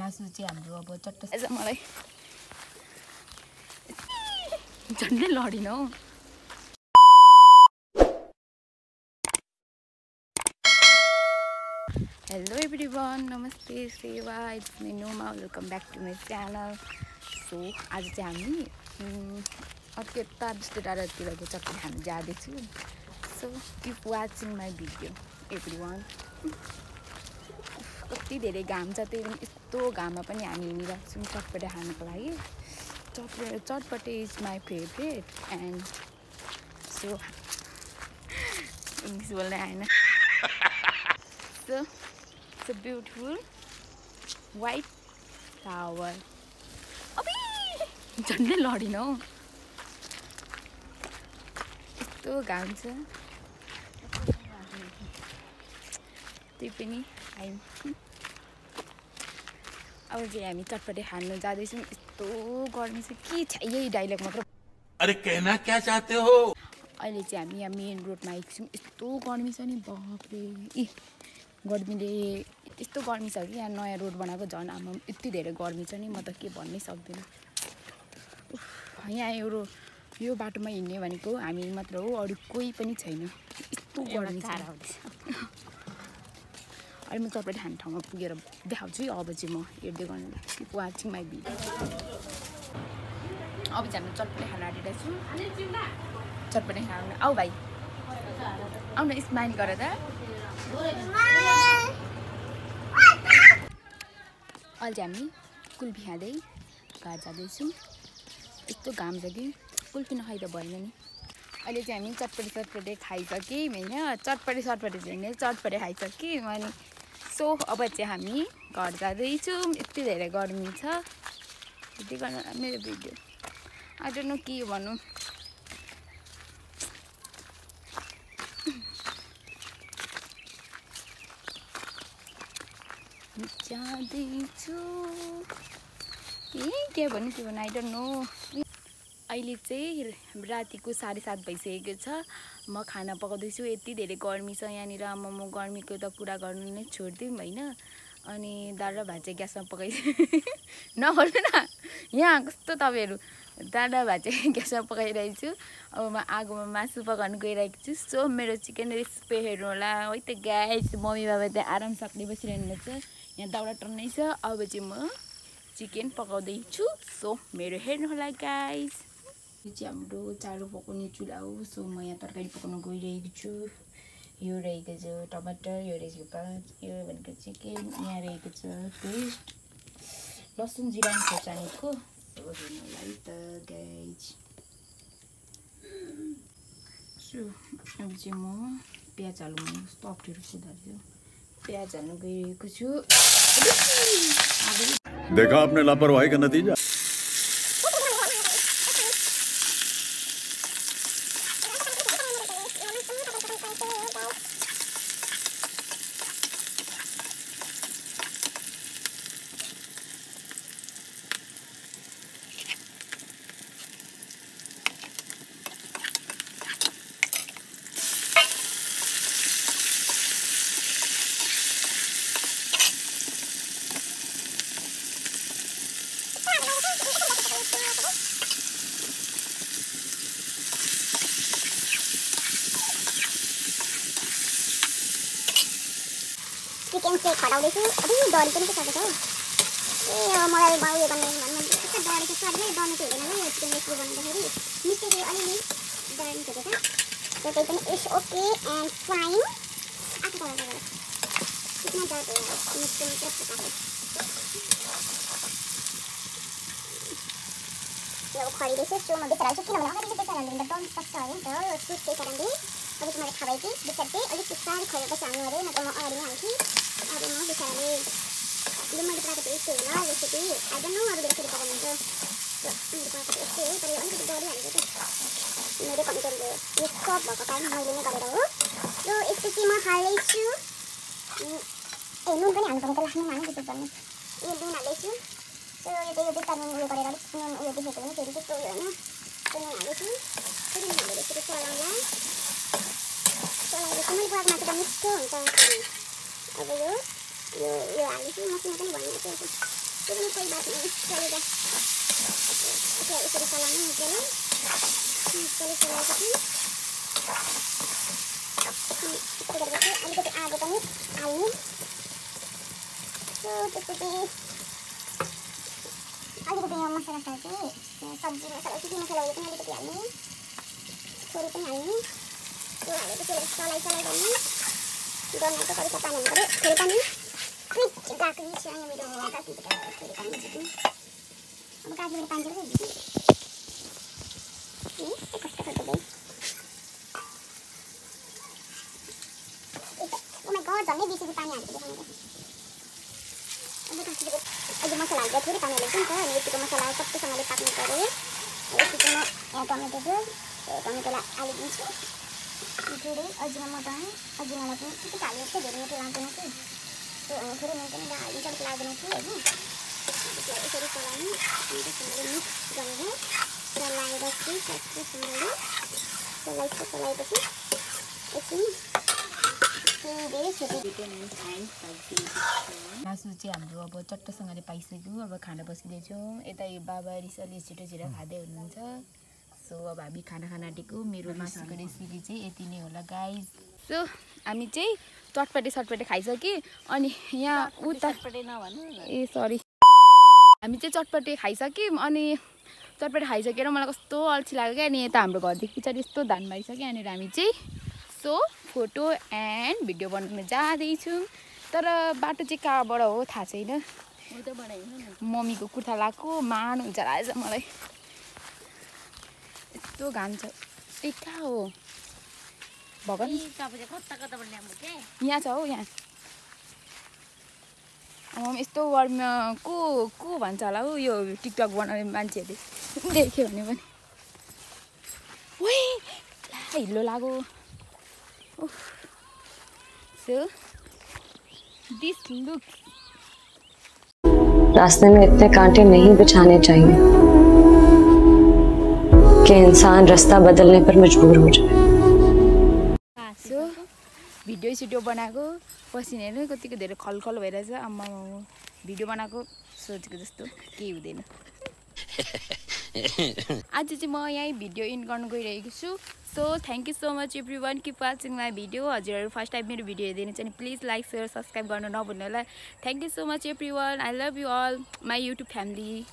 मासु चाहिँ हाम्रो अब चट्ट मलाई। झन्डै लडिन हौ। हेलो एभ्री वान नमस्ते सेवा it's me Noma welcome back to my channel so आज चाहिँ हामी अर्को यता जस्तो टाढातिरको चटनी खानु जाँदैछु। So keep watching my video everyone कति धेरै घाम छ त्यही पनि यस्तो घाममा पनि हामी हिँडिरहेको छौँ चटपटे खानुको लागि। Chatpate chatpate is my favourite and so English बोल्दै आएन so a beautiful white tower अबे! झन्डै लडिन हौ। यस्तो घाम छ। त्यही पनि आयौँ अब चाहिँ हामी चटपटे खानु जाँदैछौँ। यस्तो गर्मी छ के छ? यही डाइलग मात्र। अरे कहना क्या चाहते हो? अहिले चाहिँ हामी यहाँ मेन रोडमा आएको छौँ। यस्तो गर्मी छ नि बाफ्रे इ गर्मीले यस्तो गर्मी छ कि यहाँ नयाँ रोड बनाएको झन् आमा यति धेरै गर्मी छ नि म त के भन्नै सक्दिनँ। उफ, यहाँ यो रो यो बाटोमा हिँड्ने भनेको हामी मात्र हो अरू कोही पनि छैन। यस्तो गर्मी छ। अहिले म चटपटी खाने ठाउँमा पुगेर देखाउँछु है अब चाहिँ म हेर्दै गर्नु वाचिङ माई भिडियो अब चाहिँ हामी चटपटी खान आँटिरहेको छु। चटपटी खानु आऊ भाइ। आउ न स्माइल गर त। अहिले चाहिँ हामी कुल्फी खाँदै घर जाँदैछौँ यस्तो घाम छ कि कुल्फी नखाइ त भएन नि। अहिले चाहिँ हामी चटपटे चटपटे खाइसक्यौँ होइन? चटपटे चटपटे चाहिँ चटपटे खाइसक्यौँ अनि सो अब चाहिँ हामी घर जाँदैछौँ। यति धेरै गर्मी छ। यति गर्नु मेरो भिडियो। डोन्ट नो के भनौँ जाँदैछु। ए के भन्नु के भन्नु? आई डोन्ट नो अहिले चाहिँ रातिको साढे सात भइसकेको छ। म खाना पकाउँदैछु यति धेरै गर्मी छ यहाँनिर। म म गर्मीको त कुरा गर्नु नै छोडिदिउँ होइन? अनि दाल र ग्यासमा पकाइ नगर्नु न। यहाँ कस्तो तपाईँहरू? दाल र ग्यासमा पकाइरहेको अब म आगोमा मासु पकाउनु गइरहेको छु। सो मेरो चिकन रेसिपी हेर्नु होला। है त ग्यास मम्मी बाबा त्यहाँ आराम सक्ने बसिरहनु छ। यहाँ दाउरा टन्नै छ। अब चाहिँ म चिकन पकाउँदैछु। सो मेरो हेर्नु होला गाइस यो चाहिँ हाम्रो चारो पकाउने चुल्हा हो सो म यहाँ तरकारी पकाउन गइरहेको छु यो रहेको छ टमाटर यो रहेको पाँच यो भनेको चिकन यहाँ रहेको छ पेस्ट लसुन जिरा खोर्सानीको सो हेर्नु होला है त गाइज सो अब चाहिँ म प्याज हाल्नु कस्तो अप्ठ्यारो सुधार्छु प्याज हाल्नु गइरहेको छु देखा आपने लापरवाही का नतीजा? चिकन चाहिँ खटाउँदैछु अझै डरी पनि के छ हौ ए अब मलाई बाउ यो गर्नु भन्नु कस्तो डरी छ नै डर्नु चाहिँ हुँदैन यो चिकन रेसिपी बनाउँदाखेरि मिस्टेक अलिअलि डर्नु थियो त त्यही पनि इट्स ओके एन्ड फाइन आफू त कितना डर मिस्टेक मिस्टेक पकाएको यो खरिदैछु सो म बेसार हाल्छु किनभने अगाडि बेसार हाल्यो भने त डन सक्छ अरे नि त सुट त्यही कारणले चाहिँ मैले थाहा भयो कि बेसार चाहिँ अलिक बिस्तारै हाल्नु अरे म अगाडि नै हाल्थेँ अब म बेसार हालेँ यो मैले पकाएको चाहिँ यस्तै होला रेसिपी आई डोन्ट नो अरूले कसरी पकाउनुहुन्छ यस्तै हो तर यो अलिकति डरिहाल्यो कि मेरो भयो यो सब भएको कारण मैले नै गरेर हो यो एकचोटि म हाल्दैछु ए नुन पनि हाल्नु पर्ने त लाग्ने माने त्यसो भन्नु यो हाल्दैछु सो यो फेरि त्यस्तो होइन त्यो हाल्दैछु त हुन्छ अब यो यो हालेपछि मसिनो पनि भएन त्यो त्यो पनि कोही बात नहीं चलेगा ओके यसरी चलाउनु मजाले मजाले चलाएपछि अनि यस्तो गरेपछि अलिकति आगो पनि हाल्नु सो त्यसपछि अलिकति यो मसला चाहिँ सब्जी मसला के के मसला हो पनि अलिकति हाल्नु छोरी पनि हाल्नु त्यो हालेपछि यसलाई चलाइ चलाइ गर्नु गर्नु त कति पानी हाल्नु पऱ्यो फेरि पानी अहिले मसला हाल्दा थोरै पानी हालेको नि त अनि यतिको मसला सबैसँगले पाक्नु पऱ्यो यतिको म यहाँ टमेटो टमेटोलाई हालिदिन्छु अजिना पनि हालेको धेरै पनि होइन यसरी मिक्स गरेर चलाएपछि चलाइ चलाएपछि एकछिन मासु चाहिँ हाम्रो अब चट्टसँगले पाइसक्यो अब खाना बसिँदैछौँ यता यो बाबा रिसले छिटो छिटो खाँदै हुनुहुन्छ सो अब हामी खाना खान आँटेको मेरो मासुको रेसिपी चाहिँ यति नै होला गाइज सो हामी चाहिँ चटपटे सटपटे खाइसक्यो अनि यहाँ उता ए सरी हामी चाहिँ चटपटे खाइसक्यौँ अनि चटपटे खाइसकेर मलाई कस्तो अल्छी लाग्यो क्या अनि यता हाम्रो घरदेखि पछाडि यस्तो धान भइसक्यो यहाँनिर हामी चाहिँ। सो फोटो एन्ड भिडियो बनाउनु जाँदैछौँ। तर बाटो चाहिँ कहाँबाट हो थाहा छैन। मम्मीको कुर्ता लगाएको मान हुन्छ रहेछ मलाई। यस्तो घाम छ। ए कहाँ हो। भगवान् यहाँ छ हौ यहाँ। आमाम यस्तो वर्डमा को को भन्छ होला हौ यो टिकटक बनाउने मान्छेहरूले। देख्यो भने पनि। ओइ ला हिल्लो लाग्यो सो दिस लुक रास्ते में इतने कांटे नहीं बिछाने चाहिए कि इंसान रास्ता बदलने पर मजबूर हो जाए। भिडियो सिडियो बनाएको। पसिना हेर्नु कतिको धेरै खलखल भइरहेछ। आम्मा भिडियो बनाएको। सोचेको जस्तो केही हुँदैन। आज चाहिँ म यहीँ भिडियो इन गर्नु गइरहेको छु। So thank you so much everyone keep watching my video हजुरहरू first time मेरो भिडियो हेर्दैन छ भने प्लिज लाइक सेयर सब्सक्राइब गर्नु नभुल्नु होला। Thank you so much everyone I love you all my YouTube family